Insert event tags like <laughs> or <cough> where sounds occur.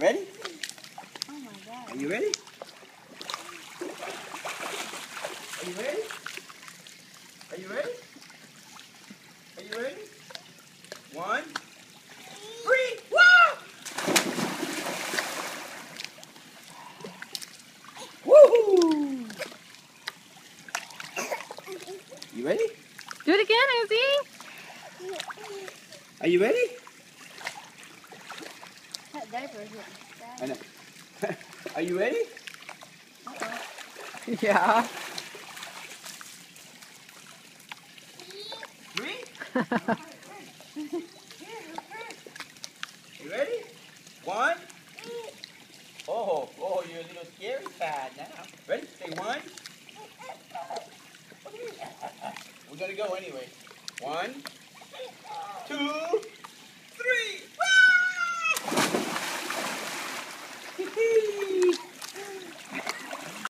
Ready? Oh my god. Are you ready? Are you ready? Are you ready? Are you ready? One, three, whoa! Woohoo! You ready? Do it again, Izzy. Are you ready? That diaper I know. <laughs> Are you ready? Yeah. <laughs> Three? <laughs> You ready? One. Oh, oh, you're a little scary cat now. Ready? Say one. We're gonna go anyway. One, two,